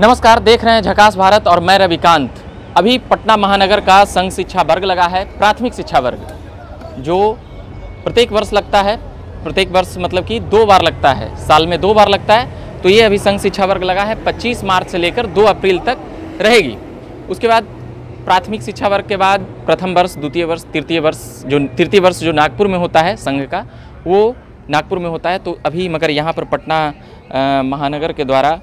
नमस्कार, देख रहे हैं झकास भारत और मैं रविकांत। अभी पटना महानगर का संघ शिक्षा वर्ग लगा है, प्राथमिक शिक्षा वर्ग, जो प्रत्येक वर्ष लगता है। प्रत्येक वर्ष मतलब कि दो बार लगता है, साल में दो बार लगता है। तो ये अभी संघ शिक्षा वर्ग लगा है 25 मार्च से लेकर 2 अप्रैल तक रहेगी। उसके बाद प्राथमिक शिक्षा वर्ग के बाद प्रथम वर्ष, द्वितीय वर्ष, तृतीय वर्ष, जो तृतीय वर्ष जो नागपुर में होता है संघ का, वो नागपुर में होता है। तो अभी मगर यहाँ पर पटना महानगर के द्वारा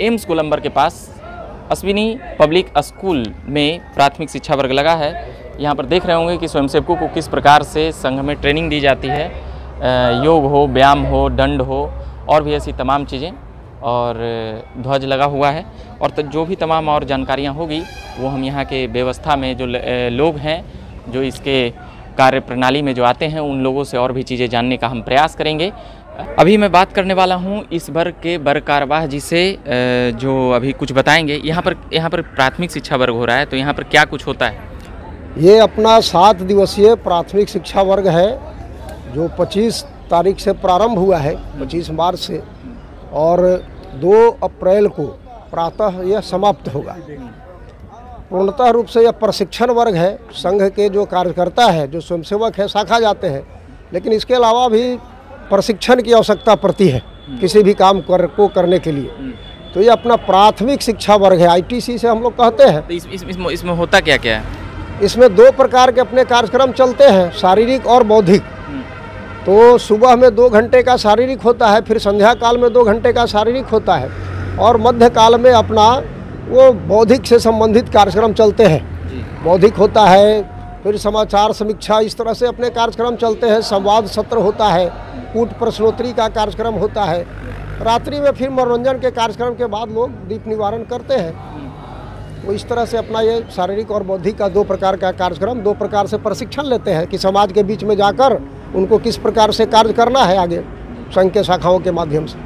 एम्स गोलंबर के पास, अश्विनी पब्लिक स्कूल में प्राथमिक शिक्षा वर्ग लगा है। यहाँ पर देख रहे होंगे कि स्वयंसेवकों को किस प्रकार से संघ में ट्रेनिंग दी जाती है। योग हो, व्यायाम हो, दंड हो, और भी ऐसी तमाम चीज़ें, और ध्वज लगा हुआ है। और त- जो भी तमाम और जानकारियाँ होगी, वो हम यहाँ के व्यवस्था में जो लोग हैं, जो इसके कार्य प्रणाली में जो आते हैं, उन लोगों से और भी चीज़ें जानने का हम प्रयास करेंगे। अभी मैं बात करने वाला हूँ इस वर्ग के वर्ग कार्यवाह जी से जो अभी कुछ बताएँगे। यहाँ पर यहाँ पर प्राथमिक शिक्षा वर्ग हो रहा है तो यहाँ पर क्या कुछ होता है? ये अपना सात दिवसीय प्राथमिक शिक्षा वर्ग है, जो 25 तारीख से प्रारंभ हुआ है 25 मार्च से, और 2 अप्रैल को प्रातः यह समाप्त होगा। पूर्णतः रूप से यह प्रशिक्षण वर्ग है, संघ के जो कार्यकर्ता है, जो स्वयंसेवक है, शाखा जाते हैं, लेकिन इसके अलावा भी प्रशिक्षण की आवश्यकता पड़ती है किसी भी काम कर को करने के लिए। तो ये अपना प्राथमिक शिक्षा वर्ग है आईटीसी से हम लोग कहते हैं। तो इस, इस, इसमें इसमें होता क्या क्या? है इसमें दो प्रकार के अपने कार्यक्रम चलते हैं शारीरिक और बौद्धिक। तो सुबह में दो घंटे का शारीरिक होता है फिर संध्या काल में दो घंटे का शारीरिक होता है। और मध्य काल में अपना वो बौद्धिक से संबंधित कार्यक्रम चलते हैं। बौद्धिक होता है फिर समाचार समीक्षा, इस तरह से अपने कार्यक्रम चलते हैं। संवाद सत्र होता है कूट प्रश्नोत्तरी का कार्यक्रम होता है। रात्रि में फिर मनोरंजन के कार्यक्रम के बाद लोग दीप निवारण करते हैं। वो इस तरह से अपना ये शारीरिक और बौद्धिक का दो प्रकार का कार्यक्रम, दो प्रकार से प्रशिक्षण लेते हैं कि समाज के बीच में जाकर उनको किस प्रकार से कार्य करना है आगे, संघ के शाखाओं के माध्यम से।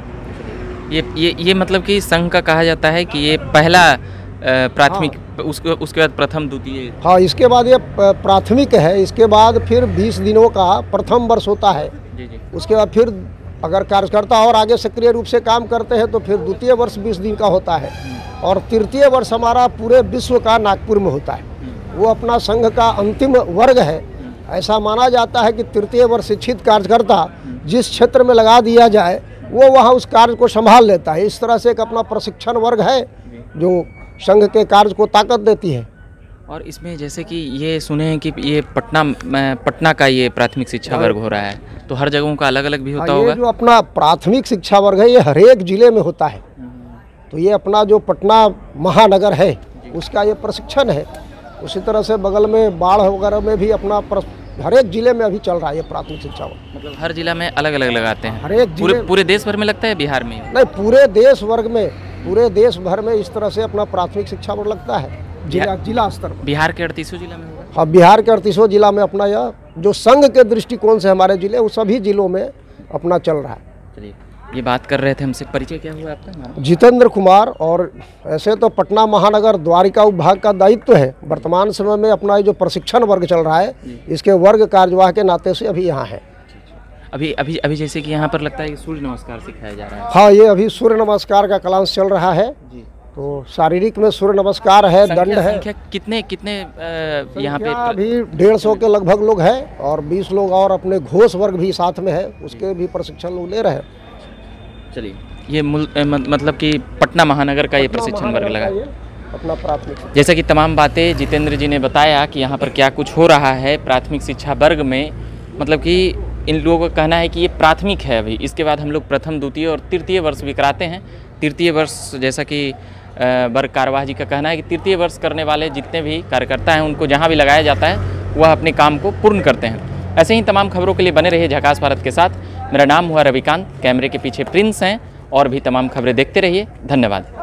ये ये ये मतलब कि संघ का कहा जाता है कि ये पहला प्राथमिक उसके उसके बाद प्रथम द्वितीय। हाँ इसके बाद ये प्राथमिक है इसके बाद फिर 20 दिनों का प्रथम वर्ष होता है। जी जी। उसके बाद फिर अगर कार्यकर्ता और आगे सक्रिय रूप से काम करते हैं तो फिर द्वितीय वर्ष 20 दिन का होता है। और तृतीय वर्ष हमारा पूरे विश्व का नागपुर में होता है। वो अपना संघ का अंतिम वर्ग है। ऐसा माना जाता है कि तृतीय वर्ष शिक्षित कार्यकर्ता जिस क्षेत्र में लगा दिया जाए वो वहाँ उस कार्य को संभाल लेता है। इस तरह से एक अपना प्रशिक्षण वर्ग है जो संघ के कार्य को ताकत देती है। और इसमें जैसे कि ये सुने हैं कि ये पटना में- पटना का ये प्राथमिक शिक्षा वर्ग हो रहा है तो हर जगहों का अलग अलग भी होता हाँ, होगा? जो अपना प्राथमिक शिक्षा वर्ग है ये हरेक ज़िले में होता है। तो ये अपना जो पटना महानगर है उसका ये प्रशिक्षण है। उसी तरह से बगल में बाढ़ वगैरह में भी अपना प्र- एक ज़िले में अभी चल रहा है ये प्राथमिक शिक्षा वर्ग। मतलब हर जिला में अलग अलग लगाते हैं? पूरे ज़िले पूरे देश भर में लगता है बिहार में नहीं पूरे देश वर्ग में पूरे देश भर में इस तरह से अपना प्राथमिक शिक्षा वर्ग लगता है। जिला जिला स्तर पर। बिहार के अड़तीसों जिला में हाँ बिहार के अड़तीसों जिला में अपना यह जो संघ के दृष्टिकोण से हमारे ज़िले वो सभी जिलों में अपना चल रहा है। चलिए ये बात कर रहे थे हमसे। परिचय क्या हुआ आपका? जितेंद्र कुमार और ऐसे तो पटना महानगर द्वारिका विभाग का दायित्व है। वर्तमान समय में अपना ये जो प्रशिक्षण वर्ग चल रहा है इसके वर्ग कार्यवाह के नाते से अभी यहाँ है। अभी अभी अभी जैसे कि यहाँ पर लगता है कि सूर्य नमस्कार सिखाया जा रहा है। हाँ ये अभी सूर्य नमस्कार का क्लास चल रहा है। जी। तो शारीरिक में सूर्य नमस्कार है दंड है। कितने कितने यहाँ पे अभी डेढ़ सौ के लगभग लोग हैं और बीस लोग और अपने घोष वर्ग भी साथ में है उसके भी प्रशिक्षण लोग ले रहे हैं। चलिए ये मुल, मतलब कि पटना महानगर का ये प्रशिक्षण वर्ग लगा। अपना प्राथमिक। जैसा कि तमाम बातें जितेंद्र जी ने बताया कि यहाँ पर क्या कुछ हो रहा है प्राथमिक शिक्षा वर्ग में मतलब कि इन लोगों का कहना है कि ये प्राथमिक है अभी। इसके बाद हम लोग प्रथम, द्वितीय और तृतीय वर्ष भी कराते हैं। तृतीय वर्ष जैसा कि वर्ग कार्यवाह जी का कहना है कि तृतीय वर्ष करने वाले जितने भी कार्यकर्ता हैं, उनको जहाँ भी लगाया जाता है, वह अपने काम को पूर्ण करते हैं। ऐसे ही तमाम खबरों के लिए बने रहिए झकास भारत के साथ। मेरा नाम हुआ रविकांत, कैमरे के पीछे प्रिंस हैं और भी तमाम खबरें देखते रहिए। धन्यवाद।